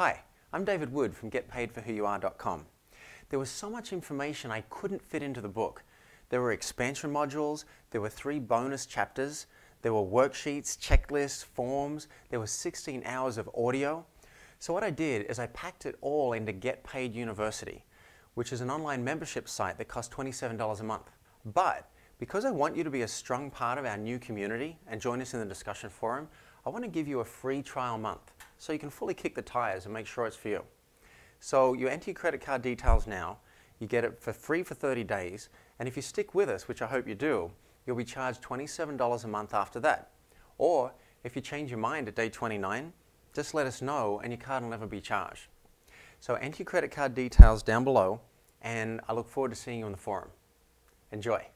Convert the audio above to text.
Hi, I'm David Wood from GetPaidForWhoYouAre.com. There was so much information I couldn't fit into the book. There were expansion modules, there were three bonus chapters, there were worksheets, checklists, forms, there were 16 hours of audio. So what I did is I packed it all into Get Paid University, which is an online membership site that costs $27 a month. But because I want you to be a strong part of our new community and join us in the discussion forum, I want to give you a free trial month so you can fully kick the tires and make sure it's for you. So you enter your credit card details now, you get it for free for 30 days, and if you stick with us, which I hope you do, you'll be charged $27 a month after that. Or if you change your mind at day 29, just let us know and your card will never be charged. So enter your credit card details down below, and I look forward to seeing you on the forum. Enjoy.